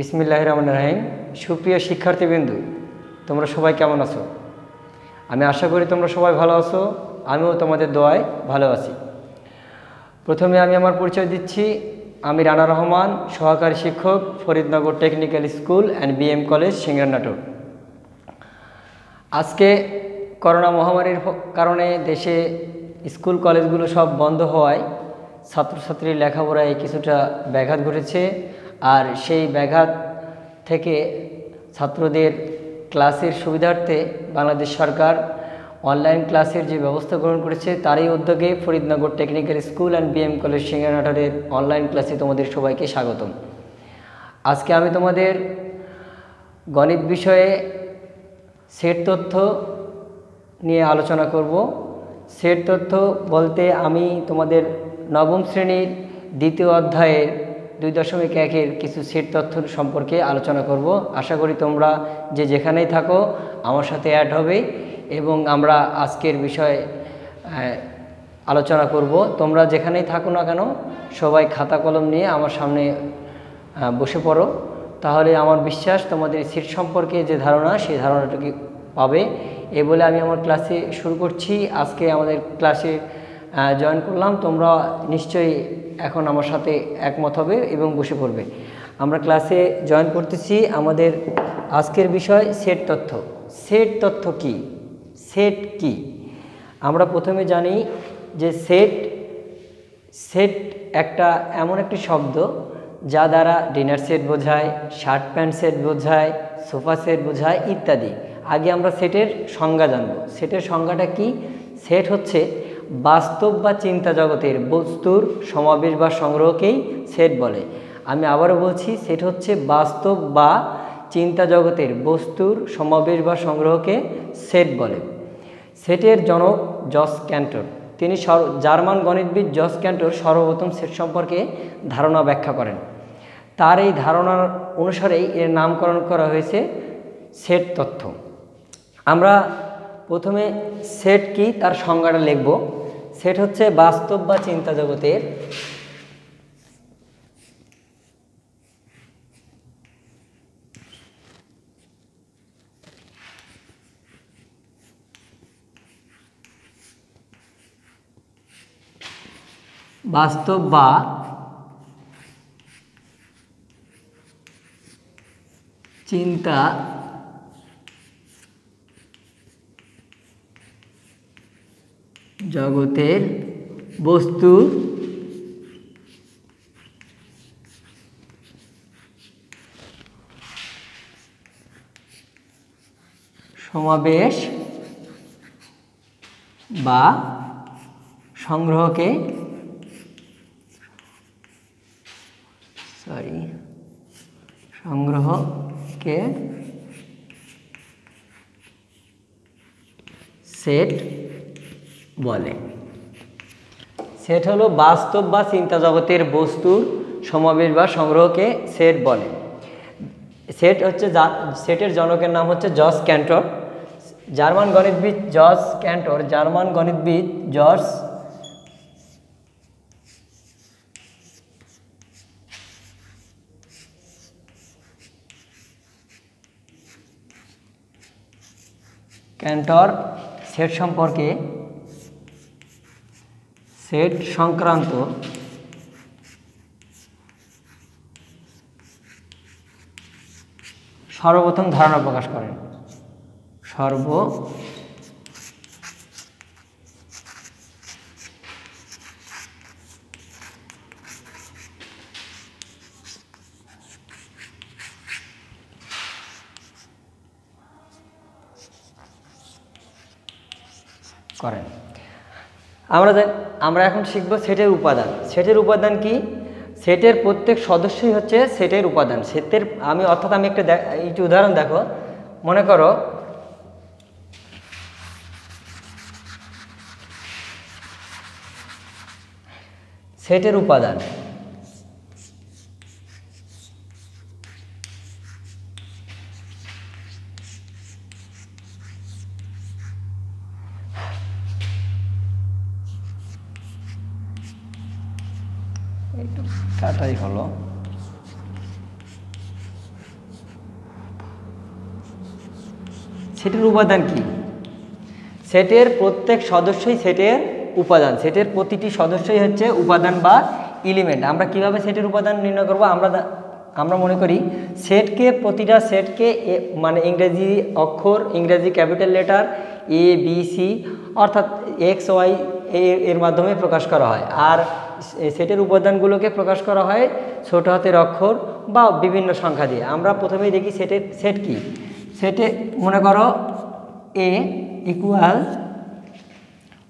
বিসমিল্লাহ রহমান রাহিম। সুপ্রিয় শিক্ষার্থীবৃন্দু, তোমরা সবাই কেমন আছো? আমি আশা করি তোমরা সবাই ভালো আছো। আমিও তোমাদের দোয়ায় ভালো আছি। প্রথমে আমি আমার পরিচয় দিচ্ছি। আমি রানা রহমান, সহকারী শিক্ষক, Faridnagar technical school and BM college singer নাটক আজকে করোনা মহামারীর কারণে দেশে স্কুল, কলেজগুলো সব বন্ধ হওয়ায় ছাত্রছাত্রীর লেখাপড়ায় কিছুটা ব্যাঘাত ঘটেছে। আর সেই ব্যাঘাত থেকে ছাত্রদের ক্লাসের সুবিধার্থে বাংলাদেশ সরকার অনলাইন ক্লাসের যে ব্যবস্থা গ্রহণ করেছে, তারই উদ্যোগে Faridnagar technical school and BM college সিঙ্গারনাটারের online ক্লাসে তোমাদের সবাইকে স্বাগতম। আজকে আমি তোমাদের গণিত বিষয়ে সেট তথ্য নিয়ে আলোচনা করব। সেট তথ্য বলতে আমি তোমাদের নবম শ্রেণির দ্বিতীয় অধ্যায়ের দুই দশমিক একের কিছু সেট তথ্য সম্পর্কে আলোচনা করব। আশা করি তোমরা যে যেখানেই থাকো, আমার সাথে অ্যাড হবে এবং আমরা আজকের বিষয়ে আলোচনা করব। তোমরা যেখানেই থাকো না কেন, সবাই খাতা কলম নিয়ে আমার সামনে বসে পড়ো। তাহলে আমার বিশ্বাস, তোমাদের সিট সম্পর্কে যে ধারণা, সেই ধারণাটুকু পাবে। এ বলে আমি আমার ক্লাসে শুরু করছি। আজকে আমাদের ক্লাসে জয়েন করলাম। তোমরা নিশ্চয়ই এখন আমার সাথে একমত হবে এবং বসে পড়বে। আমরা ক্লাসে জয়েন করতেছি আমাদের আজকের বিষয় সেট তথ্য। সেট তথ্য কি? সেট কি? আমরা প্রথমে জানি যে সেট সেট একটা এমন একটি শব্দ যা দ্বারা ডিনার সেট বোঝায় শার্ট প্যান্ট সেট বোঝায় সোফা সেট বোঝায় ইত্যাদি। আগে আমরা সেটের সংজ্ঞা জানব। সেটের সংজ্ঞাটা কি? সেট হচ্ছে বাস্তব বা চিন্তা জগতের বস্তুর সমাবেশ বা সংগ্রহকেই সেট বলে। আমি আবারও বলছি সেট হচ্ছে বাস্তব বা চিন্তা জগতের বস্তুর সমাবেশ বা সংগ্রহকে সেট বলে। সেটের জনক জস ক্যান্টর। তিনি জার্মান গণিতবিদ জস ক্যান্টর সর্বপ্রথম সেট সম্পর্কে ধারণা ব্যাখ্যা করেন। তার এই ধারণার অনুসারেই এর নামকরণ করা হয়েছে সেট তথ্য। আমরা প্রথমে সেট কি, তার সংজ্ঞাটা লিখব। সেট হচ্ছে বাস্তব বা চিন্তা জগতের বাস্তব বা চিন্তা জগতের বস্তু। সমাবেশ বা সংগ্রহকে সরি সংগ্রহকে সেট বলে। সেট হলো বাস্তব বা চিন্তা জগতের বস্তুর সমাবেশ বা সংগ্রহকে সেট বলে। সেট হচ্ছে সেটের জনকের নাম হচ্ছে জর্জ ক্যান্টর। জার্মান গণিতবিদ জস ক্যান্টর, জার্মান গণিতবিদ জর্জ ক্যান্টর সেট সম্পর্কে সেট সংক্রান্ত সর্বপ্রথম ধারণা প্রকাশ করেন। সর্ব করেন। আমরা আমরা এখন শিখব সেটের উপাদান। সেটের উপাদান কি? সেটের প্রত্যেক সদস্যই হচ্ছে সেটের উপাদান। সেটের আমি অর্থাৎ আমি একটা একটি উদাহরণ দেখো। মনে করো, সেটের উপাদান। একটু কাটাই হলো। সেটের উপাদান কি? সেটের প্রত্যেক সদস্যই সেটের উপাদান। সেটের প্রতিটি সদস্যই হচ্ছে উপাদান বা ইলিমেন্ট আমরা কীভাবে সেটের উপাদান নির্ণয় করব? আমরা আমরা মনে করি সেটকে প্রতিটা সেটকে মানে ইংরেজি অক্ষর, ইংরেজি capital letter A B C অর্থাৎ এক্স ওয়াই এর মাধ্যমে প্রকাশ করা হয়। আর সেটের উপাদানগুলোকে প্রকাশ করা হয় ছোট হাতের অক্ষর বা বিভিন্ন সংখ্যা দিয়ে। আমরা প্রথমেই দেখি সেটের সেট কি? সেটে মনে করো A equal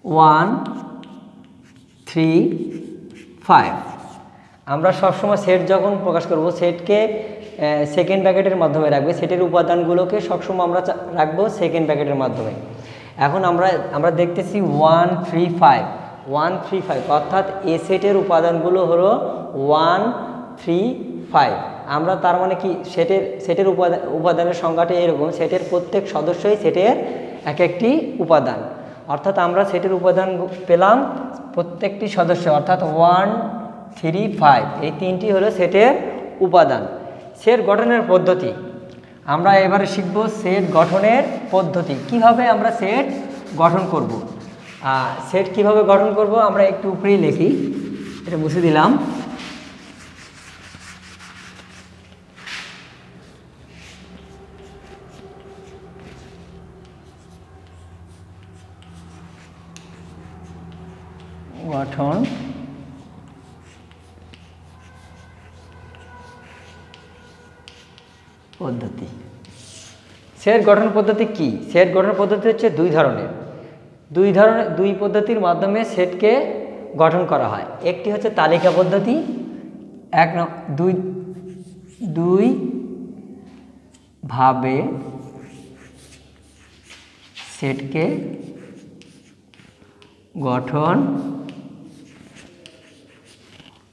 one three five আমরা সবসময় সেট যখন প্রকাশ করব, সেটকে সেকেন্ড ব্যাকেটের মাধ্যমে রাখবে। সেটের উপাদানগুলোকে সবসময় আমরা রাখব সেকেন্ড ব্যাকেটের মাধ্যমে। এখন আমরা আমরা দেখতেছি one three five one three five অর্থাৎ এ সেটের উপাদানগুলো হলো ওয়ান থ্রি ফাইভ আমরা তার মানে কি? সেটের সেটের উপাদান উপাদানের সংখ্যাটা এরকম সেটের প্রত্যেক সদস্যই সেটের এক একটি উপাদান। অর্থাৎ আমরা সেটের উপাদান পেলাম প্রত্যেকটি সদস্য, অর্থাৎ ওয়ান থ্রি ফাইভ এই তিনটি হলো সেটের উপাদান। সেট গঠনের পদ্ধতি। আমরা এবারে শিখব সেট গঠনের পদ্ধতি। কীভাবে আমরা সেট গঠন করব? সেট কীভাবে গঠন করব আমরা একটু উপরেই লিখি। এটা মুছে দিলাম। গঠন। পদ্ধতি। সেট গঠন পদ্ধতি কি? সেট গঠন পদ্ধতি হচ্ছে দুই ধরনের। দুই ধরনের, দুই পদ্ধতির মাধ্যমে সেটকে গঠন করা হয়। একটি হচ্ছে তালিকা পদ্ধতি, এক দুই দুই ভাবে সেটকে গঠন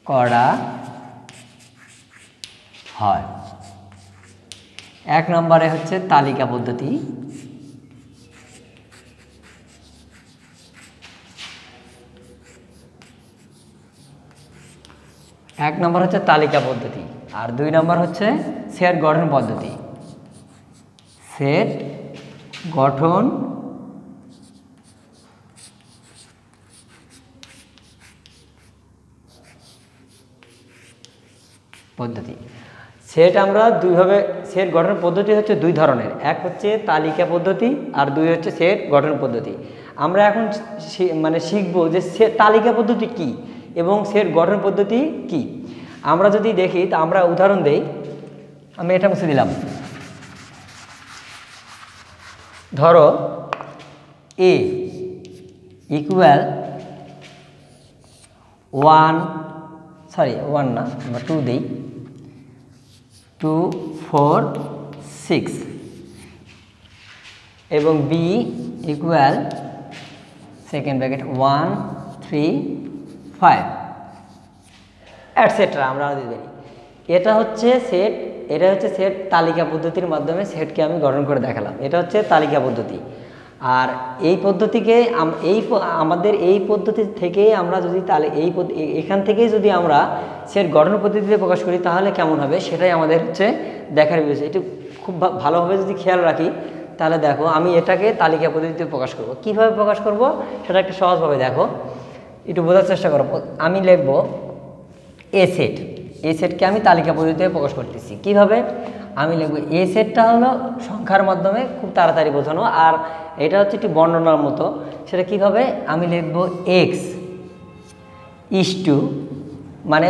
করা হয়। এক নম্বরে হচ্ছে তালিকা পদ্ধতি। এক নম্বর হচ্ছে তালিকা পদ্ধতি, আর দুই নম্বর হচ্ছে সেট গঠন পদ্ধতি। সেট গঠন পদ্ধতি। সেট আমরা দুইভাবে, সেট গঠন পদ্ধতি হচ্ছে দুই ধরনের, এক হচ্ছে তালিকা পদ্ধতি, আর দুই হচ্ছে সেট গঠন পদ্ধতি। আমরা এখন মানে শিখব যে সে, তালিকা পদ্ধতি কি? এবং সেট গঠন পদ্ধতি কি? আমরা যদি দেখি, তা আমরা উদাহরণ দেই। আমি এটা মুছে দিলাম। ধরো A equal one sorry one না, আমরা টু দিই। টু ফোর সিক্স এবং B equal second bracket one three five. Etcetera আমরা দিতে পারি এটা হচ্ছে সেট এটা হচ্ছে সেট তালিকা পদ্ধতির মাধ্যমে সেটকে আমি গঠন করে দেখালাম। এটা হচ্ছে তালিকা পদ্ধতি। আর এই পদ্ধতিকে এই আমাদের এই পদ্ধতি থেকে আমরা যদি তাহলে এই এখান থেকেই যদি আমরা সেট গঠন পদ্ধতিতে প্রকাশ করি, তাহলে কেমন হবে? সেটাই আমাদের হচ্ছে দেখার বিষয়। এটি খুব ভালোভাবে যদি খেয়াল রাখি, তাহলে দেখো আমি এটাকে তালিকা পদ্ধতিতে প্রকাশ করব। কীভাবে প্রকাশ করব? সেটা একটু সহজভাবে দেখো। একটু বোঝার চেষ্টা করো। আমি লিখব এ সেট এ সেটকে আমি তালিকা পদ্ধতিতে প্রকাশ করতেছি। কীভাবে? আমি লিখব এ সেটটা হলো সংখ্যার মাধ্যমে খুব তাড়াতাড়ি বোঝানো। আর এটা হচ্ছে একটি বর্ণনার মতো। সেটা কীভাবে? আমি লিখব এক্স ইস টু মানে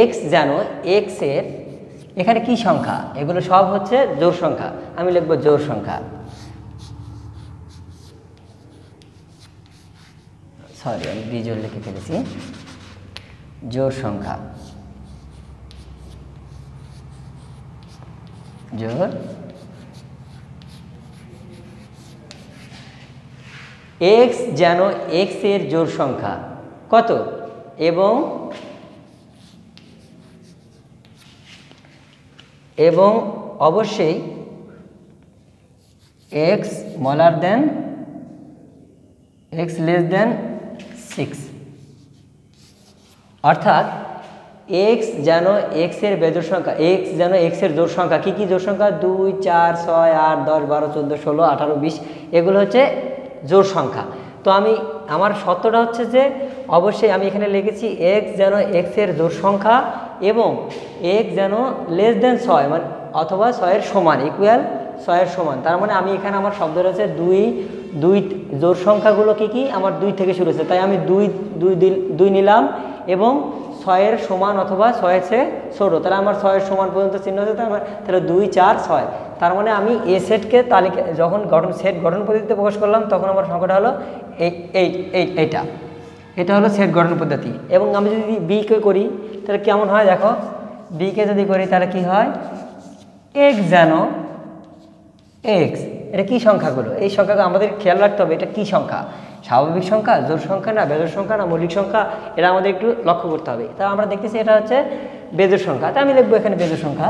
এক্স যেন এক্সের এখানে কি সংখ্যা? এগুলো সব হচ্ছে জোর সংখ্যা। আমি লিখব জোর সংখ্যা। সরি, আমি বিজোর লিখে ফেলেছি। জোর সংখ্যা। জোর এক্স যেন এক্সের জোর সংখ্যা। কত? এবং এবং অবশ্যই X smaller than X less than six অর্থাৎ এক্স যেন এক্সের বেজোর সংখ্যা এক্স যেন এক্সের জোর সংখ্যা, কী কী জোর সংখ্যা? দুই, চার, ছয়, আট, দশ, বারো, চোদ্দ, ষোলো, আঠারো, বিশ, এগুলো হচ্ছে জোর সংখ্যা। তো আমি, আমার সত্যটা হচ্ছে যে, অবশ্যই আমি এখানে লিখেছি এক্স যেন এক্সের জোর সংখ্যা এবং এক্স যেন লেস দেন ছয় মানে অথবা ছয়ের সমান ইকুয়াল ছয়ের সমান। তার মানে আমি এখানে আমার শব্দ রয়েছে দুই দুই জোর সংখ্যাগুলো কি কি? আমার দুই থেকে শুরু হচ্ছে তাই আমি দুই দুই দুই নিলাম এবং ছয়ের সমান অথবা ছয়ের চেয়ে ছোটো। তাহলে আমার ছয়ের সমান পর্যন্ত চিহ্ন হচ্ছে মানে তাহলে দুই, চার, ছয়। তার মানে আমি এ সেটকে তালিকা, যখন গঠন, সেট গঠন পদ্ধতিতে প্রকাশ করলাম, তখন আমার সংখ্যাটা হলো এই এই এইটা। এটা হলো সেট গঠন পদ্ধতি। এবং আমি যদি বিকে করি, তাহলে কেমন হয় দেখো? বিকে যদি করি, তাহলে কি হয়? এক্স যেন এক্স এটা কী সংখ্যাগুলো? এই সংখ্যাগুলো আমাদের খেয়াল রাখতে হবে, এটা কী সংখ্যা? স্বাভাবিক সংখ্যা, জোর সংখ্যা না বেজোর সংখ্যা না মৌলিক সংখ্যা, এটা আমাদের একটু লক্ষ্য করতে হবে। তা আমরা দেখতেছি এটা হচ্ছে বেজোর সংখ্যা। তা আমি লিখব এখানে বেজোর সংখ্যা।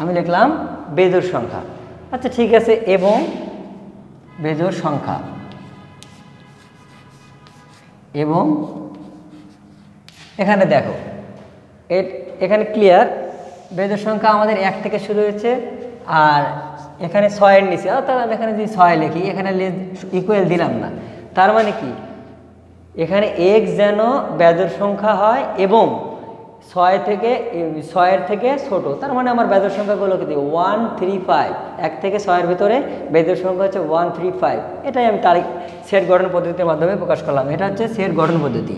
আমি লিখলাম বেজোর সংখ্যা। আচ্ছা ঠিক আছে, এবং বেজোর সংখ্যা। এবং এখানে দেখো এখানে ক্লিয়ার বেজোর সংখ্যা আমাদের এক থেকে শুরু হয়েছে, আর এখানে ছয়ের নিচে, অর্থাৎ আমি এখানে যদি ছয় লিখি, এখানে ইকুয়াল দিলাম না। তার মানে কি? এখানে এক্স যেন বেজোর সংখ্যা হয় এবং ছয় থেকে, ছয়ের থেকে ছোট, তার মানে আমার বেজোর সংখ্যাগুলো কি ওয়ান থ্রি ফাইভ এক থেকে ছয়ের ভিতরে বেজোর সংখ্যা হচ্ছে ওয়ান থ্রি ফাইভ এটাই আমি তারিখ সেট গঠন পদ্ধতির মাধ্যমে প্রকাশ করলাম। এটা হচ্ছে সেট গঠন পদ্ধতি।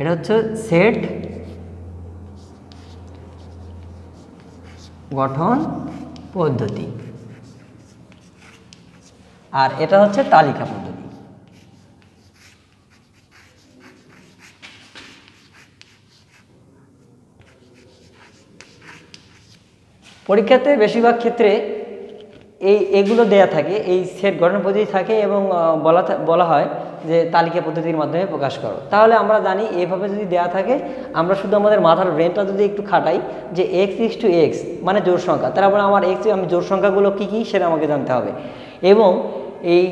এটা হচ্ছে সেট গঠন পদ্ধতি। আর এটা হচ্ছে তালিকা পদ্ধতি। পরীক্ষাতে বেশিরভাগ ক্ষেত্রে এই এগুলো দেয়া থাকে, এই সেট গঠন পদ্ধতি থাকে এবং বলা বলা হয় যে তালিকা পদ্ধতির মাধ্যমে প্রকাশ করো। তাহলে আমরা জানি এভাবে যদি দেয়া থাকে, আমরা শুধু আমাদের মাথার ব্রেনটা যদি একটু খাটাই, যে এক্স ইক্স টু এক্স মানে জোর সংখ্যা তারপরে আমার এক্স আমি জোর সংখ্যাগুলো কী কী সেটা আমাকে জানতে হবে। এবং এই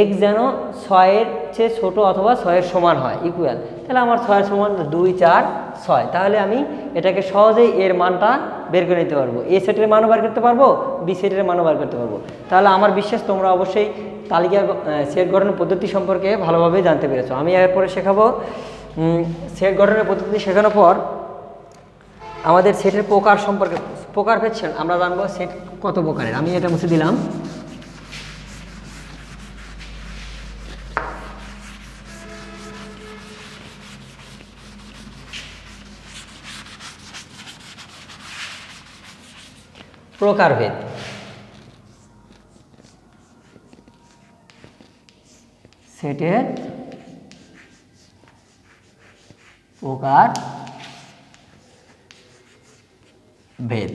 এক্স যেন ছয়ের চেয়ে ছোটো অথবা ছয়ের সমান হয় ইকুয়াল তাহলে আমার ছয়ের সমান দুই, চার, ছয়, তাহলে আমি এটাকে সহজেই এর মানটা বের করে নিতে পারব। এ সেটের মানও বার করতে পারব বি সেটের মানও বার করতে পারব। তাহলে আমার বিশ্বাস, তোমরা অবশ্যই তালিকা সেট গঠনের পদ্ধতি সম্পর্কে ভালোভাবে জানতে পেরেছ। আমি এরপরে শেখাবো সেট গঠনের পদ্ধতি শেখানোর পর আমাদের সেটের প্রকার সম্পর্কে, প্রকার পেয়েছেন আমরা জানব সেট কত প্রকারের। আমি এটা মুছে দিলাম। প্রকারভেদ সেটের প্রকার ভেদ।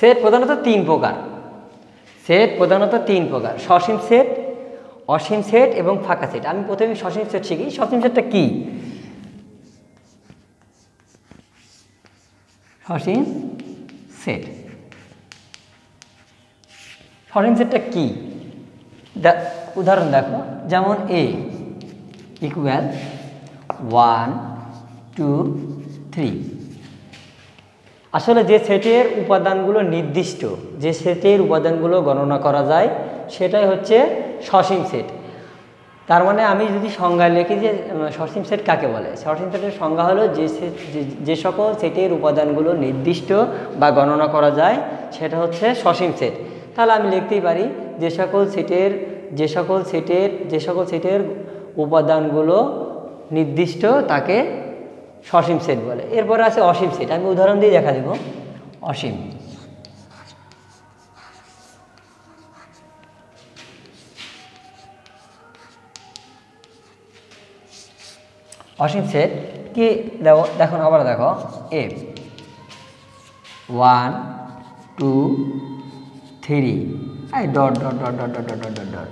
সেট প্রধানত তিন প্রকার। সেট প্রধানত তিন প্রকার। সসীম সেট, অসীম সেট এবং ফাঁকা সেট। আমি প্রথমে সসীম সেট শিখি। সসীম সেটটা কি? সসীম সেট। সসীম সেটটা কি? উদাহরণ দেখো, যেমন A equal one two three আসলে যে সেটের উপাদানগুলো নির্দিষ্ট, যে সেটের উপাদানগুলো গণনা করা যায়, সেটাই হচ্ছে সসীম সেট। তার মানে আমি যদি সংজ্ঞা লিখি যে সসীম সেট কাকে বলে? সসীম সেটের সংজ্ঞা হলো যে যে সকল সেটের উপাদানগুলো নির্দিষ্ট বা গণনা করা যায়, সেটা হচ্ছে সসীম সেট। তাহলে আমি লিখতেই পারি যে সকল সেটের যে সকল সেটের, যে সকল সেটের উপাদানগুলো নির্দিষ্ট তাকে সসীম সেট বলে। এরপরে আছে অসীম সেট। আমি উদাহরণ দিয়ে দেখা দেব। অসীম। অসীম সেট কি? দেখো দেখো আবার দেখো। এ ওয়ান টু থ্রি এই dot dot dot dot dot dot dot dot.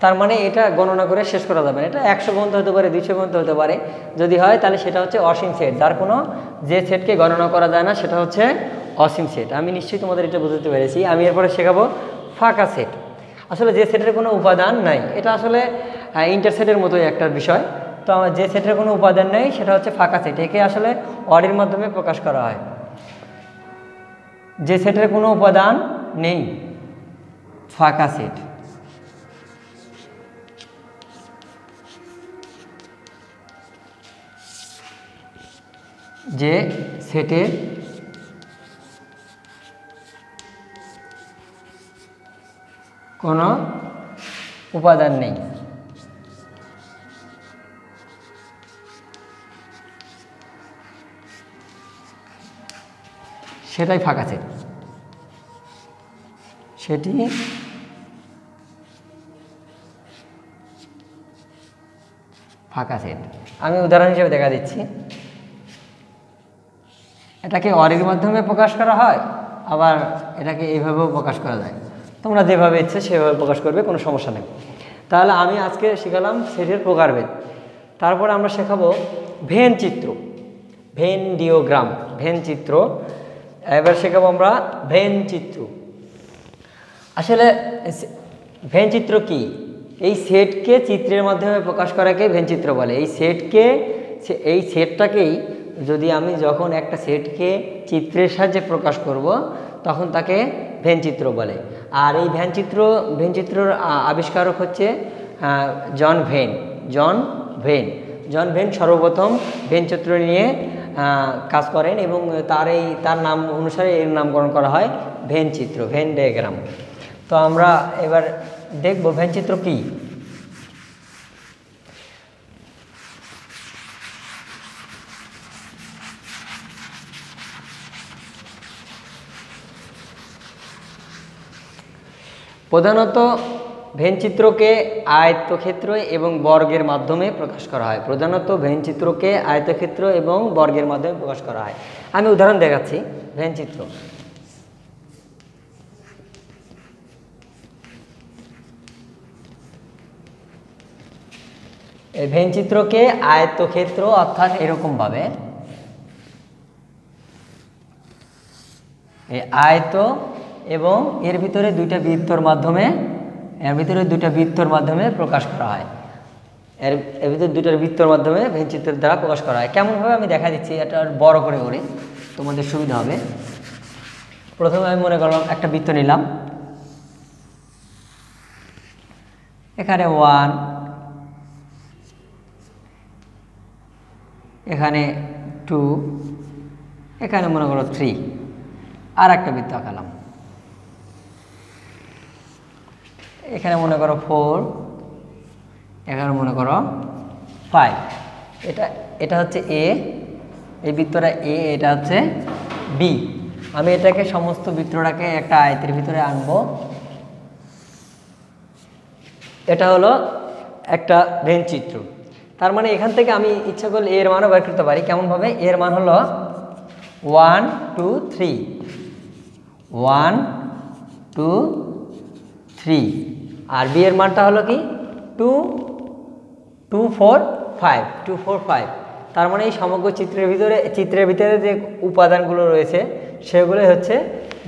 তার মানে এটা গণনা করে শেষ করা যাবে না। এটা একশো পর্যন্ত হতে পারে, দুইশো পর্যন্ত হতে পারে। যদি হয়, তাহলে সেটা হচ্ছে অসীম সেট। যার কোনো যে সেটকে গণনা করা যায় না, সেটা হচ্ছে অসীম সেট। আমি নিশ্চয়ই তোমাদের এটা বুঝতে পেরেছি। আমি এরপরে শেখাবো ফাঁকা সেট। আসলে যে সেটের কোনো উপাদান নাই। এটা আসলে ইন্টারসেটের মতোই একটা বিষয়। তো আমার যে সেটের কোনো উপাদান নেই, সেটা হচ্ছে ফাঁকা সেট। একে আসলে অরের মাধ্যমে প্রকাশ করা হয়। যে সেটের কোনো উপাদান নেই। ফাঁকা সেট যে সেটের কোনো উপাদান নেই। সেটাই ফাঁকা সেট সেটি ফাঁকা সেট। আমি উদাহরণ হিসেবে দেখা দিচ্ছি। এটাকে অরের মাধ্যমে প্রকাশ করা হয়, আবার এটাকে এইভাবেও প্রকাশ করা যায়। তোমরা যেভাবে ইচ্ছে সেভাবে প্রকাশ করবে, কোনো সমস্যা নেই। তাহলে আমি আজকে শেখালাম সেটের প্রকারভেদ। তারপর আমরা শেখাবো ভেন চিত্র ভেন ডিওগ্রাম ভেন চিত্র। এবার শেখাবো আমরা ভেন চিত্র। আসলে, ভেন চিত্র কি? এই সেটকে চিত্রের মাধ্যমে প্রকাশ করাকে ভেন চিত্র বলে। এই সেটকে, এই সেটটাকেই যদি আমি যখন একটা সেটকে চিত্রের সাহায্যে প্রকাশ করব, তখন তাকে ভেনচিত্র বলে। আর এই ভ্যানচিত্র ভেনচিত্রর আবিষ্কারক হচ্ছে John Venn John Venn. John Venn সর্বপ্রথম ভেনচিত্র নিয়ে কাজ করেন এবং তার এই, তার নাম অনুসারে এর নামকরণ করা হয় ভেনচিত্র ভেন ডায়াগ্রাম। তো আমরা এবার দেখব ভেনচিত্র কী। প্রধানত ভেনচিত্রকে আয়তক্ষেত্র এবং বর্গের মাধ্যমে প্রকাশ করা হয়। প্রধানত ভেনচিত্রকে আয়তক্ষেত্র এবং বর্গের মাধ্যমে প্রকাশ করা হয়। আমি উদাহরণ দেখাচ্ছি। ভেনচিত্র এই ভেনচিত্রকে আয়তক্ষেত্র অর্থাৎ এরকমভাবে এই আয়ত এবং এর ভিতরে দুইটা বৃত্তর মাধ্যমে, এর ভিতরে দুইটা বৃত্তর মাধ্যমে প্রকাশ করা হয়। এর এর ভিতরে দুইটার বৃত্তর মাধ্যমে ভেনচিত্রের দ্বারা প্রকাশ করা হয়। কেমনভাবে আমি দেখা দিচ্ছি এটা বড় করে করে তোমাদের সুবিধা হবে। প্রথমে আমি মনে করলাম একটা বৃত্ত নিলাম। এখানে ওয়ান এখানে টু এখানে মনে করো থ্রি আর একটা বৃত্ত আঁকালাম। এখানে মনে করো ফোর এখানে মনে করো ফাইভ এটা এটা হচ্ছে এ এই বৃত্তটা এ এটা হচ্ছে বি আমি এটাকে সমস্ত বৃত্তটাকে একটা আয়তের ভিতরে আনব। এটা হলো একটা ভেন চিত্র তার মানে এখান থেকে আমি ইচ্ছা করলে এর মানও বের করতে পারি। কেমনভাবে এর মান হলো one two three one two three আর বি এর মানটা হলো কি? Two two four five two four five তার মানে এই সমগ্র চিত্রের ভিতরে চিত্রের ভিতরে যে উপাদানগুলো রয়েছে, সেগুলোই হচ্ছে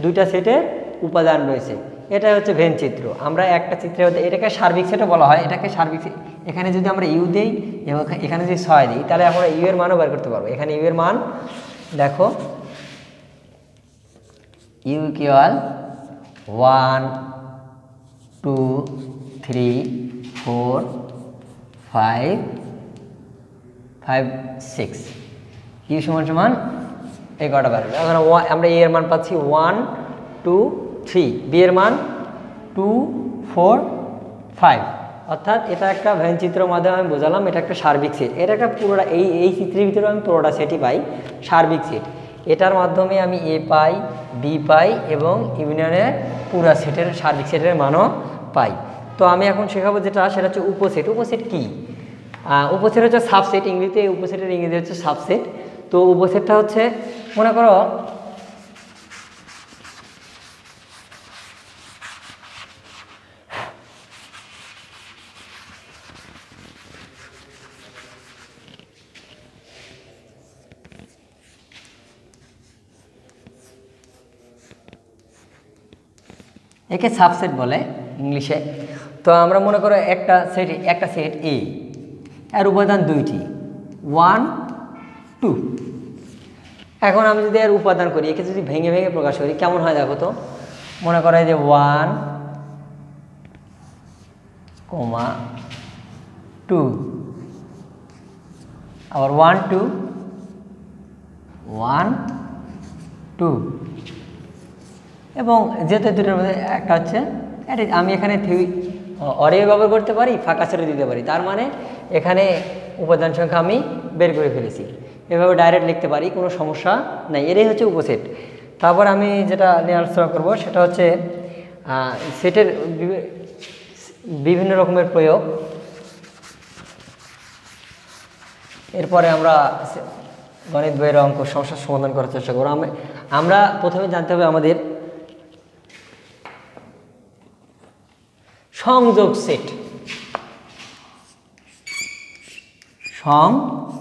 দুইটা সেটের উপাদান রয়েছে। এটা হচ্ছে ভেন চিত্র। আমরা একটা মধ্যে এটাকে সার্বিক সেটও বলা হয়। এটাকে সার্বিক এখানে যদি আমরা ইউ দিই, এবং এখানে যদি ছয় দিই, তাহলে আমরা ইউ এর মানও বের করতে পারব। এখানে ইউ এর মান, দেখো, U equal one, two, three, four, five five, six. U সমান সমান এগারোটা বারো এখন আমরা ইউ এর মান পাচ্ছি ওয়ান, টু থ্রি বি এর মান টু ফোর ফাইভ অর্থাৎ এটা একটা ভ্যান চিত্রের মাধ্যমে আমি বোঝালাম, এটা একটা সার্বিক সেট এটা একটা পুরোটা, এই এই চিত্রের ভিতরে আমি পুরোটা সেটই পাই, সার্বিক সেট এটার মাধ্যমে আমি এ পাই বি পাই এবং ইউনিয়নের পুরা সেটের, সার্বিক সেটের মানও পাই। তো আমি এখন শেখাবো যেটা, সেটা হচ্ছে উপসেট। উপসেট কি? উপসেট হচ্ছে সাবসেট ইংরেজিতে উপসেটের ইংরেজি হচ্ছে সাবসেট তো উপসেটটা হচ্ছে, মনে করো একে সাবসেট বলে ইংলিশে। তো আমরা মনে করো একটা সেট একটা সেট এ এর উপাদান দুইটি। ওয়ান টু এখন আমি যদি এর উপাদান করি, একে যদি ভেঙে ভেঙে প্রকাশ করি, কেমন হয় দেখো তো? মনে করো যে ওয়ান কমা টু আবার ওয়ান টু ওয়ান টু এবং যেহেতু দুটোর মধ্যে একটা হচ্ছে আমি এখানে অরে ব্যবহার করতে পারি, ফাঁকা ছেড়ে দিতে পারি। তার মানে এখানে উপাদান সংখ্যা আমি বের করে ফেলেছি। এভাবে ডাইরেক্ট লিখতে পারি, কোনো সমস্যা নাই। এটাই হচ্ছে উপসেট। তারপর আমি যেটা নিয়ে আলোচনা করব, সেটা হচ্ছে সেটের বিভিন্ন রকমের প্রয়োগ। এরপরে আমরা গণিত বইয়ের অঙ্ক, সমস্যার সমাধান করার চেষ্টা করব। আমি আমরা প্রথমে জানতে হবে আমাদের সংযোগ সেট। সংযোগ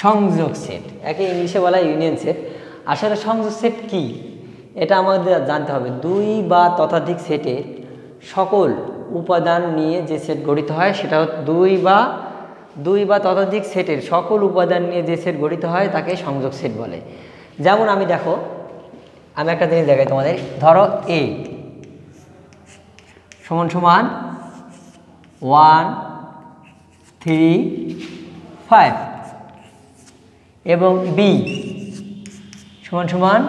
সংযোগ সেট। একে ইংলিশে বলা ইউনিয়ন সেট আসলে সংযোগ সেট কি? এটা আমাদের জানতে হবে। দুই বা ততোধিক সেটের সকল উপাদান নিয়ে যে সেট গঠিত হয় সেটা দুই বা দুই বা ততোধিক সেটের সকল উপাদান নিয়ে যে সেট গঠিত হয় তাকে সংযোগ সেট বলে। যেমন আমি দেখো, আমি একটা জিনিস দেখাই তোমাদের। ধরো এ সমান সমান ওয়ান থ্রি ফাইভ এবং বি সমান সমান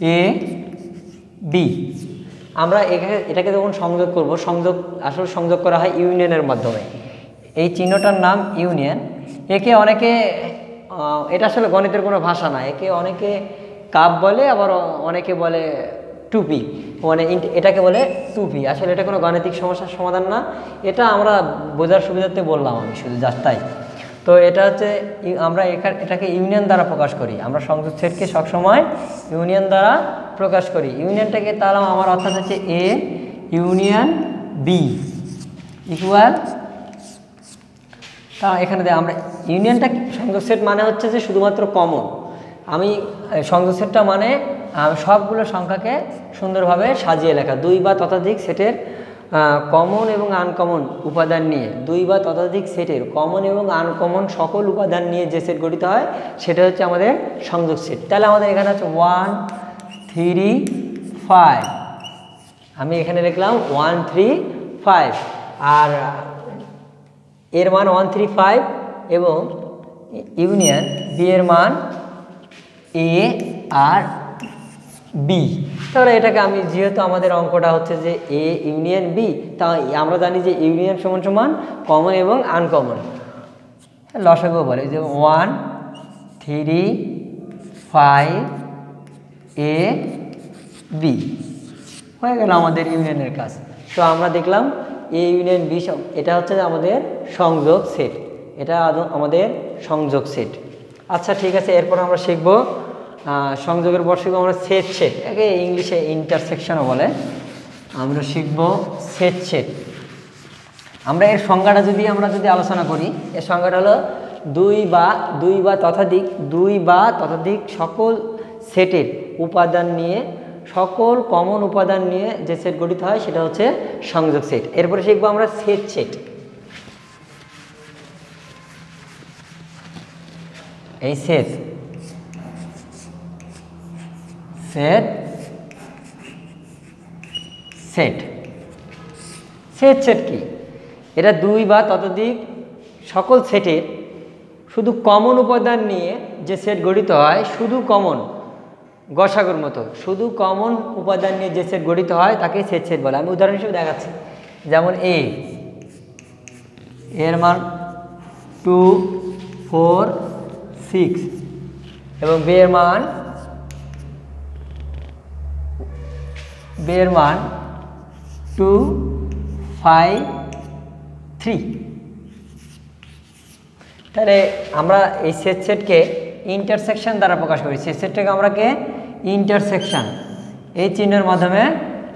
এ বি আমরা এটাকে যখন সংযোগ করব, সংযোগ, আসলে সংযোগ করা হয় ইউনিয়নের মাধ্যমে। এই চিহ্নটার নাম ইউনিয়ন। একে অনেকে এটা আসলে গণিতের কোনো ভাষা না। একে অনেকে কাপ বলে, আবার অনেকে বলে টুপি। মানে এটাকে বলে টুপি। আসলে এটা কোনো গাণিতিক সমস্যার সমাধান না। এটা আমরা বোঝার সুবিধার্থে বললাম আমি শুধু, জাস্ট তো এটা হচ্ছে আমরা এটাকে ইউনিয়ন দ্বারা প্রকাশ করি। আমরা সংযোগ সেটকে সবসময় ইউনিয়ন দ্বারা প্রকাশ করি। ইউনিয়নটাকে তাহলে আমার অর্থাৎ হচ্ছে এ ইউনিয়ন বি ইকুয়াল তা এখানে দেখ আমরা ইউনিয়নটা সংযোগ সেট মানে হচ্ছে যে শুধুমাত্র কমন আমি সংযোগ সেটটা মানে সবগুলো সংখ্যাকে সুন্দরভাবে সাজিয়ে লেখা। দুই বা ততোধিক সেটের কমন এবং আনকমন উপাদান নিয়ে, দুই বা ততোধিক সেটের কমন এবং আনকমন সকল উপাদান নিয়ে যে সেট গঠিত হয়, সেটা হচ্ছে আমাদের সংযোগ সেট তাহলে আমাদের এখানে হচ্ছে ওয়ান থ্রি ফাইভ আমি এখানে লিখলাম ওয়ান থ্রি ফাইভ আর এর মান ওয়ান থ্রি ফাইভ এবং ইউনিয়ন বি এর মান এ আর বি তাহলে এটাকে আমি যেহেতু আমাদের অঙ্কটা হচ্ছে যে এ ইউনিয়ন বি তা আমরা জানি যে ইউনিয়ন সমান সমান কমন এবং আনকমন লসাগু বলে যে one three five A B হয়ে গেল আমাদের ইউনিয়নের কাজ। তো আমরা দেখলাম এ ইউনিয়ন বি এটা হচ্ছে আমাদের সংযোগ সেট। এটা আমাদের সংযোগ সেট। আচ্ছা ঠিক আছে, এরপর আমরা শিখব সংযোগের শিখব আমরা সেট সেট একে ইংলিশে ইন্টারসেকশনও বলে। আমরা শিখব সেট সেট আমরা এর সংজ্ঞাটা যদি, আমরা যদি আলোচনা করি, এর সংজ্ঞাটা হলো দুই বা দুই বা তথাধিক, দুই বা তথাধিক সকল সেটের উপাদান নিয়ে, সকল কমন উপাদান নিয়ে যে সেট গঠিত হয়, সেটা হচ্ছে সংযোগ সেট এরপরে শিখব আমরা সেট সেট এই set set set. Set set কি? এটা দুই বা ততোধিক সকল সেটের শুধু কমন উপাদান নিয়ে যে সেট গঠিত হয়, শুধু কমন গসাগর মতো। শুধু কমন উপাদান নিয়ে যে সেট গঠিত হয়, তাকে সেট সেট বলে। আমি উদাহরণ হিসেবে দেখাচ্ছি। যেমন এ এর মান টু ফোর সিক্স এবং বি এর মান বি এর মান টু, ফাইভ, থ্রি। তাহলে আমরা এই সেট সেটকে ইন্টারসেকশন দ্বারা প্রকাশ করি। সেট সেটটাকে আমরা কে? ইন্টারসেকশন এই চিহ্নের মাধ্যমে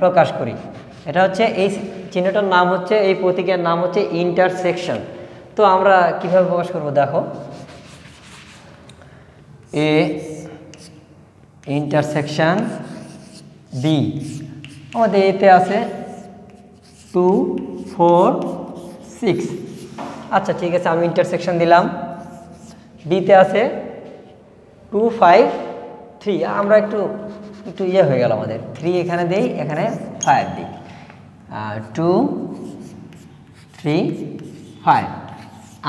প্রকাশ করি। এটা হচ্ছে এই চিহ্নটার নাম হচ্ছে, এই প্রতীকের নাম হচ্ছে ইন্টারসেকশন তো আমরা কীভাবে প্রকাশ করব দেখো। এ ইন্টারসেকশন বি আমাদের এতে আছে। টু ফোর সিক্স আচ্ছা ঠিক আছে, আমি ইন্টারসেকশন দিলাম। বিতে আছে। টু ফাইভ থ্রি আমরা একটু একটু ইয়ে হয়ে গেল আমাদের। থ্রি এখানে দিই, এখানে ফাইভ দিই। টু থ্রি ফাইভ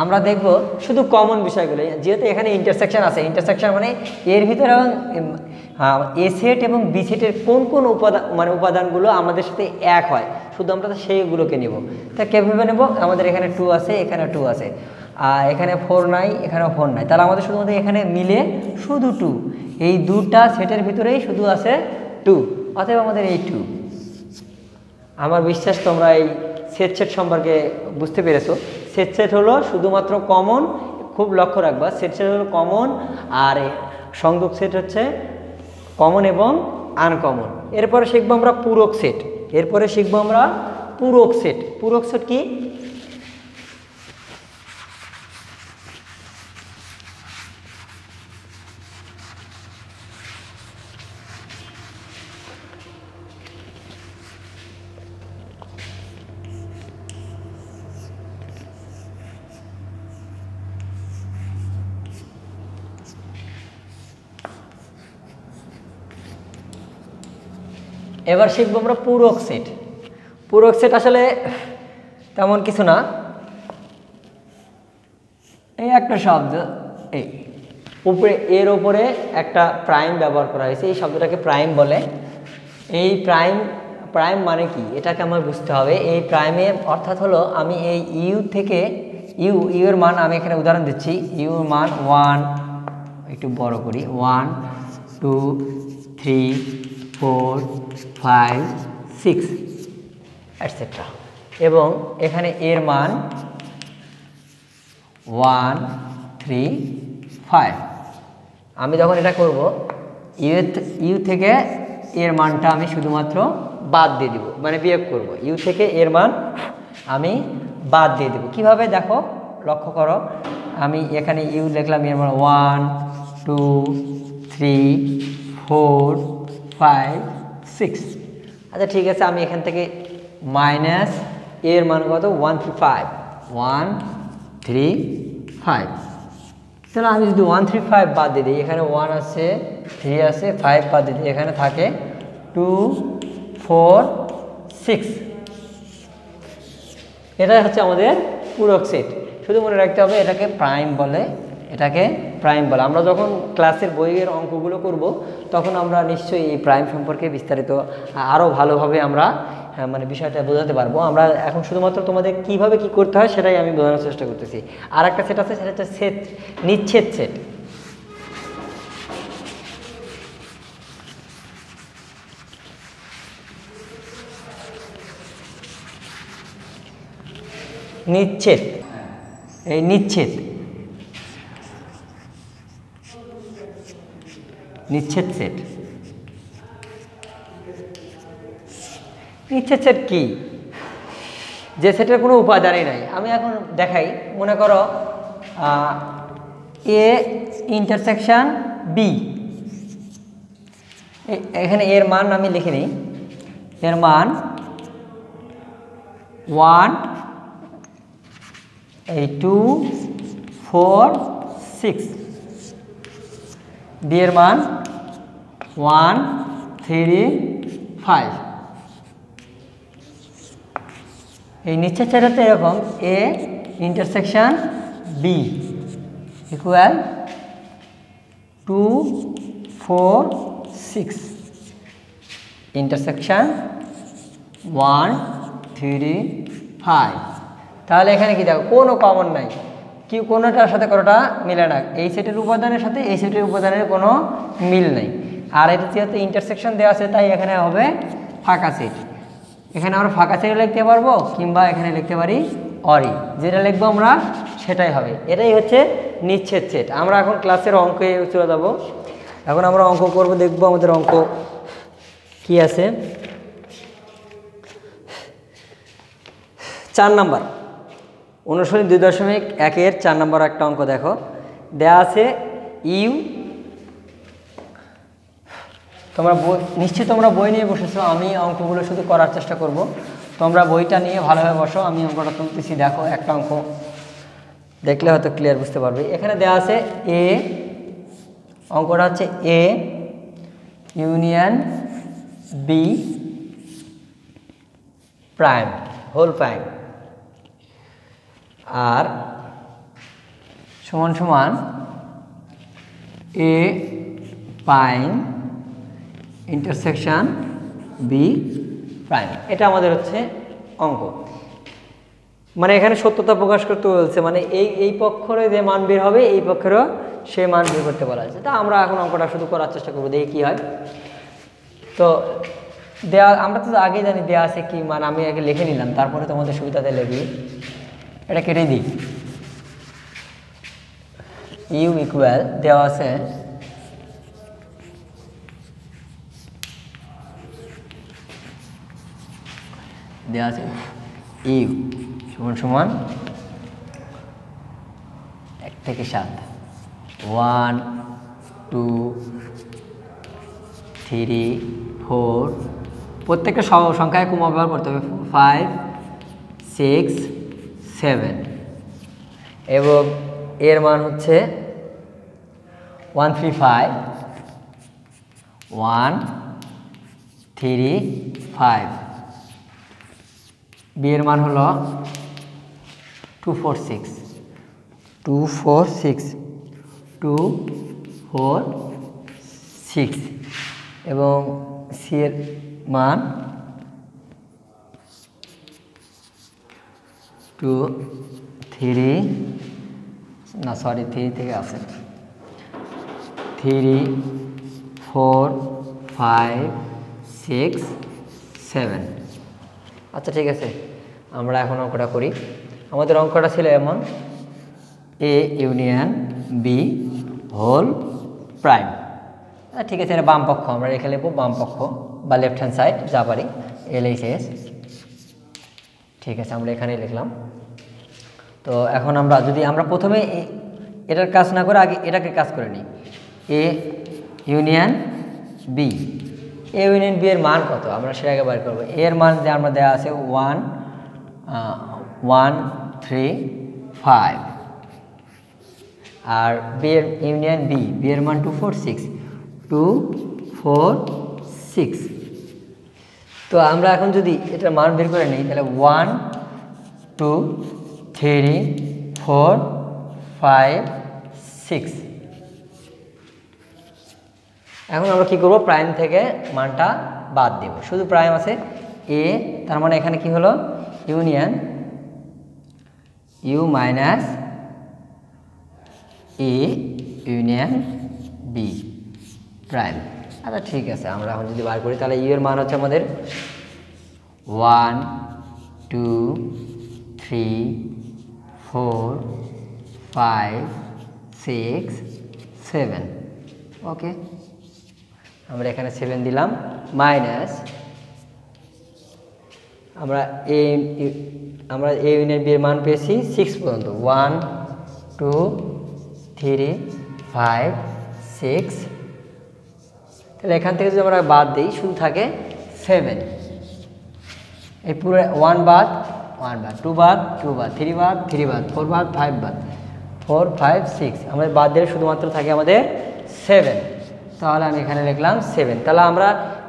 আমরা দেখব শুধু কমন বিষয়গুলো যেহেতু এখানে ইন্টারসেকশন আছে ইন্টারসেকশন মানে এর ভিতরে এ সেট এবং বি সেটের কোন কোন উপাদান মানে উপাদানগুলো আমাদের সাথে এক হয়? শুধু আমরা সেইগুলোকে নেব। তা কীভাবে নেব? আমাদের এখানে টু আছে, এখানে টু আছে। আর এখানে ফোর নাই, এখানেও ফোর নাই। তাহলে আমাদের শুধুমাত্র এখানে মিলে শুধু টু এই দুটা সেটের ভিতরেই শুধু আছে টু অতএব আমাদের এই টু আমার বিশ্বাস তোমরা এই সেট সেট সম্পর্কে বুঝতে পেরেছ। সেট সেট হলো শুধুমাত্র কমন খুব লক্ষ্য রাখবা। সেট সেট হলো কমন আর সংযোগ সেট হচ্ছে কমন এবং আনকমন এরপরে শিখব আমরা পূরক সেট এরপরে শিখব আমরা পূরক সেট পূরক সেট কি? এবার শিখব আমরা পূরক সেট পূরক সেট আসলে তেমন কিছু না। এই একটা শব্দ, এই। উপরে, এর ওপরে একটা প্রাইম ব্যবহার করা হয়েছে। এই শব্দটাকে প্রাইম বলে। এই প্রাইম প্রাইম মানে কি? এটাকে আমার বুঝতে হবে। এই প্রাইমে অর্থাৎ হলো আমি এই ইউ থেকে, ইউ ইউ এর মান আমি এখানে উদাহরণ দিচ্ছি। ইউর মান ওয়ান, একটু বড় করি। One, two, three, four five six etcetera এবং এখানে এর মান ওয়ান থ্রি ফাইভ আমি যখন এটা করব ইউ ইউ থেকে এর মানটা আমি শুধুমাত্র বাদ দিয়ে দিব মানে বিয়োগ করব। ইউ থেকে এর মান আমি বাদ দিয়ে দেবো। কীভাবে? দেখো, লক্ষ্য করো, আমি এখানে ইউ লিখলাম এর মান one two three four five six আচ্ছা ঠিক আছে, আমি এখান থেকে মাইনাস এর মান কত? One three five one three five তাহলে আমি যদি ওয়ান থ্রি ফাইভ বাদ দিই, এখানে ওয়ান আছে থ্রি আছে ফাইভ বাদ দিই, এখানে থাকে টু ফোর সিক্স এটা হচ্ছে আমাদের পূরক সেট শুধু মনে রাখতে হবে, এটাকে প্রাইম বলে, এটাকে প্রাইম বলে। আমরা যখন ক্লাসের বইয়ের অঙ্কগুলো করব তখন আমরা নিশ্চয়ই এই প্রাইম সম্পর্কে বিস্তারিত আরও ভালোভাবে আমরা হ্যাঁ, মানে বিষয়টা বোঝাতে পারব। আমরা এখন শুধুমাত্র তোমাদের কীভাবে কি করতে হয় সেটাই আমি বোঝানোর চেষ্টা করতেছি। আর একটা সেট আছে সেটা হচ্ছে সেট নিচ্ছেদ সেট নিচ্ছেদ। এই নিচ্ছেদ। নিচ্ছেদ সেট। নিচ্ছেদ সেট কি? যে সেটের কোনো উপাদানই নাই। আমি এখন দেখাই। মনে করো এ ইন্টারসেকশন বি এখানে এর মান আমি লিখে নিই। এর মান ওয়ান এই টু ফোর সিক্স বি এর মান ওয়ান, থ্রি, ফাইভ। এই নিচের চারটা এরকম A intersection B equal two four six intersection one three five তাহলে এখানে কি দেখো? কোনো কমন নাই। কি কোনোটার সাথে কোনোটা মিলে না। এই সেটের উপাদানের সাথে এই সেটের উপাদানের কোনো মিল নেই। আর এটা যেহেতু ইন্টারসেকশন দেওয়া আছে, তাই এখানে হবে ফাঁকা সেট। এখানে আমরা ফাঁকা সেট লিখতে পারব, কিংবা এখানে লিখতে পারি অরি। যেটা লিখব আমরা, সেটাই হবে। এটাই হচ্ছে নিচ্ছেদ সেট। আমরা এখন ক্লাসের অঙ্কে চলে যাব। এখন আমরা অঙ্ক করব, দেখব আমাদের অঙ্ক কি আছে। চার নাম্বার। অনুশীলনী দুই দশমিক একের চার নম্বর একটা অঙ্ক দেখো। দেয়া আছে ইউ। তোমরা বই, নিশ্চয়ই তোমরা বই নিয়ে বসেছো, আমি অঙ্কগুলো শুধু করার চেষ্টা করব। তোমরা বইটা নিয়ে ভালোভাবে বসো, আমি অঙ্কটা তুলতেছি, দেখো একটা অঙ্ক। দেখলে হয়তো ক্লিয়ার বুঝতে পারবে। এখানে দেওয়া আছে এ, অঙ্কটা হচ্ছে A, union B, prime, whole prime. আর সমান সমান A prime intersection B prime এটা আমাদের হচ্ছে অঙ্ক। মানে এখানে সত্যতা প্রকাশ করতে বলছে মানে এই এই পক্ষরে যে মান বের হবে, এই পক্ষেরও সে মান বের করতে বলা হয়েছে। তা আমরা এখন অঙ্কটা শুধু করার চেষ্টা করব, দেখি কী হয়। তো দেওয়া আমরা তো আগে জানি দেওয়া আছে কি, মান আমি আগে লিখে নিলাম, তারপরে তোমাদের সুবিধাতে লিখি এটা কেটে দিই। ইউ ইকুয়াল দেওয়া আছে। দেওয়া আছে ইউ সমান সমান এক থেকে সাত। ওয়ান টু থ্রি ফোর প্রত্যেকটা সংখ্যায় কমা ব্যবহার করতে হবে। ফাইভ সিক্স সেভেন এবং এর মান হচ্ছে one three five one three five বিয়ের মান হলো two four six two four six two four six এবং সি এর মান টু থ্রি না সরি থ্রি থেকে আছে three four five six seven আচ্ছা ঠিক আছে। আমরা এখন অঙ্কটা করি। আমাদের অঙ্কটা ছিল এমন A union B whole prime আচ্ছা ঠিক আছে, এটা বাম পক্ষ। আমরা রেখে নেব বাম পক্ষ বা লেফট হ্যান্ড সাইড যা পারি। এল এইচ এস ঠিক আছে, আমরা এখানেই লিখলাম। তো এখন আমরা যদি আমরা প্রথমে এটার কাজ না করে আগে এটাকে কাজ করে নিই। A union B. A union B এর মান কত? আমরা সেটাকে বার করব। এর মান যে আমরা দেওয়া আছে ওয়ান ওয়ান, থ্রি, ফাইভ। আর বি এর ইউনিয়ন বি বি এর মান two four, six. Two four, six. তো আমরা এখন যদি এটার মান বের করে নিই, তাহলে one, two three, four, five, six. এখন আমরা কি করব? প্রাইম থেকে মানটা বাদ দেব। শুধু প্রাইম আছে এ, তার মানে এখানে কি হলো? Union U minus A, union B. Prime. আচ্ছা ঠিক আছে, আমরা এখন যদি বার করি, তাহলে ইউ এর মান হচ্ছে আমাদের one, two, three four five six seven okay আমরা এখানে সেভেন দিলাম মাইনাস আমরা এ আমরা এ ইউনিয়ন বি এর মান পেয়েছি সিক্স পর্যন্ত। One two three five six তাহলে এখান থেকে যদি আমরা বাদ দিই, শুধু থাকে সেভেন এই পুরো ওয়ান বাদ ওয়ান বাদ টু বাদ টু বাদ থ্রি বাদ থ্রি বাদ ফোর বাদ ফাইভ বাদ ফোর ফাইভ সিক্স আমাদের বাদ দিলে শুধুমাত্র থাকে আমাদের সেভেন তাহলে আমি এখানে লিখলাম সেভেন তাহলে আমরা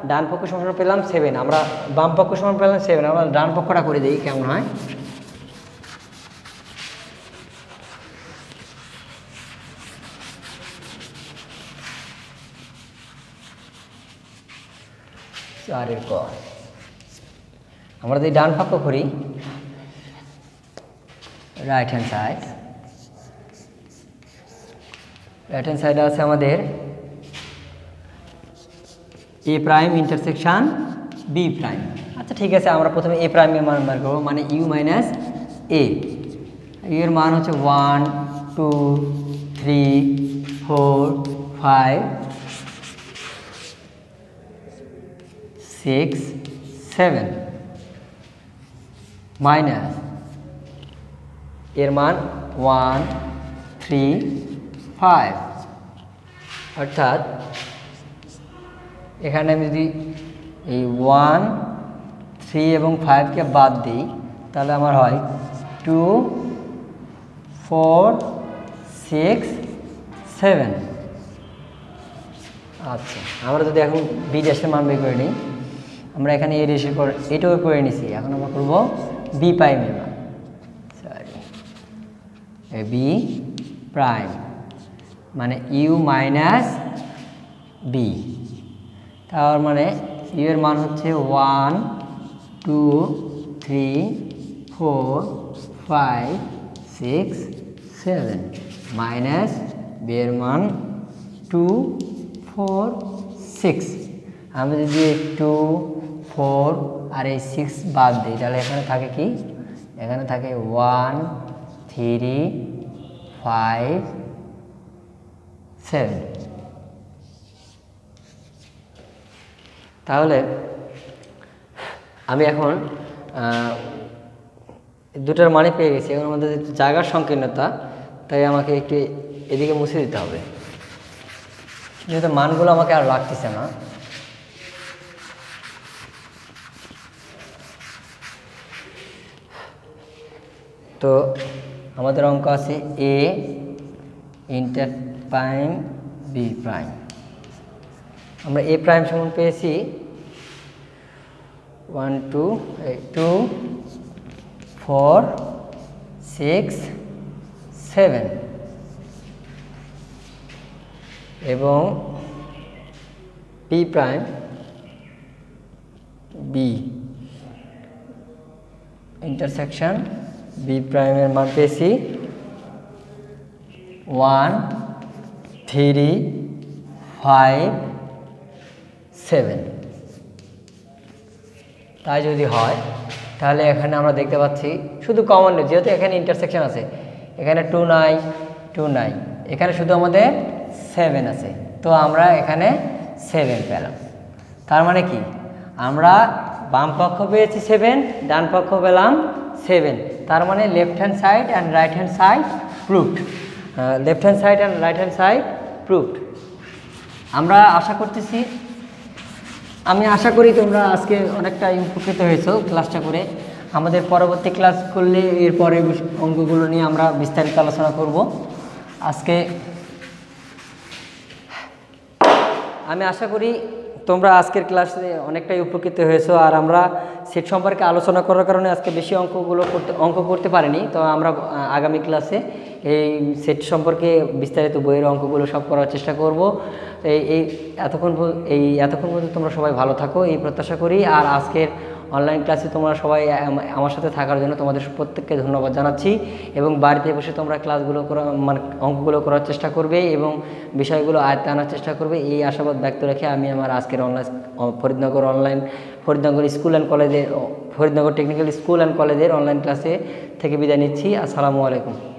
ডান পক্ষ সমান পেলাম সেভেন আমরা বাম পক্ষ সমান পেলাম সেভেন আমরা ডান পক্ষটা করে দিই, কেমন হয়? আমরা যদি ডান পক্ষ করি right hand side right hand সাইডে আছে আমাদের A prime intersection B prime আচ্ছা ঠিক আছে, আমরা প্রথমে এ প্রাইমের মান বার করব মানে ইউ মাইনাস এ এর মান হচ্ছে one two three four five six seven minus এর মান ওয়ান থ্রি ফাইভ অর্থাৎ এখানে আমি যদি এই ওয়ান থ্রি এবং ফাইভকে বাদ দিই, তাহলে আমার হয় টু ফোর সিক্স সেভেন আচ্ছা আমরা যদি এখন বি ড্যাশের মান বের করে নিই, আমরা এখানে এ ড্যাশের পর এটাও করে নিছি, এখন আমরা করব বি সরি বি প্রাইম মানে ইউ মাইনাস বি। তার মানে ইউ এর মান হচ্ছে one, two, three, four, five, six, seven. Minus B এর মান টু, ফোর, সিক্স। আমি যদি টু ফোর আর এই সিক্স বাদ দিই, তাহলে এখানে থাকে কি? এখানে থাকে ওয়ান থ্রি ফাইভ সেভেন তাহলে আমি এখন দুটার মানে পেয়ে গেছি। এখন আমাদের জায়গার সংকীর্ণতা, তাই আমাকে একটু এদিকে মুছে দিতে হবে। যেহেতু মানগুলো আমাকে আর লাগতেছে না। তো আমাদের অঙ্ক আছে A inter prime B prime আমরা এ প্রাইম সমান পেয়েছি one two two four six seven এবং P prime B intersection B প্রাইমের মান পেয়েছি। ওয়ান থ্রি ফাইভ সেভেন তাই যদি হয়, তাহলে এখানে আমরা দেখতে পাচ্ছি শুধু কমন যেহেতু এখানে ইন্টারসেকশন আছে। এখানে টু নাই টু নাই। এখানে শুধু আমাদের সেভেন আছে। তো আমরা এখানে সেভেন পেলাম। তার মানে কি? আমরা বাম পক্ষ পেয়েছি সেভেন ডান পক্ষ পেলাম সেভেন তার মানে left hand side and right hand side proved left hand side and right hand side proved আমরা আশা করতেছি, আমি আশা করি তোমরা আজকে অনেকটা উপকৃত হয়েছো ক্লাসটা করে। আমাদের পরবর্তী ক্লাস করলে এরপরে অঙ্কগুলো নিয়ে আমরা বিস্তারিত আলোচনা করব। আজকে, আমি আশা করি তোমরা আজকের ক্লাসে অনেকটাই উপকৃত হয়েছো আর আমরা সেট সম্পর্কে আলোচনা করার কারণে আজকে বেশি অঙ্কগুলো করতে, অঙ্ক করতে পারিনি। তো আমরা আগামী ক্লাসে এই সেট সম্পর্কে বিস্তারিত বইয়ের অঙ্কগুলো সব করার চেষ্টা করব। এই এই এতক্ষণ এই এতক্ষণ পর্যন্ত তোমরা সবাই ভালো থাকো, এই প্রত্যাশা করি। আর আজকের অনলাইন ক্লাসে তোমরা সবাই আমার সাথে থাকার জন্য তোমাদের প্রত্যেককে ধন্যবাদ জানাচ্ছি এবং বাড়িতে বসে তোমরা ক্লাসগুলো করা মানে অঙ্কগুলো করার চেষ্টা করবে এবং বিষয়গুলো আয়ত্তে আনার চেষ্টা করবে। এই আশাবাদ ব্যক্ত রেখে আমি আমার আজকের online Faridnagar online Faridnagar school and কলেজের ফরিদনগর টেকনিক্যাল স্কুল অ্যান্ড কলেজের অনলাইন ক্লাসে থেকে বিদায় নিচ্ছি। আসসালামু আলাইকুম।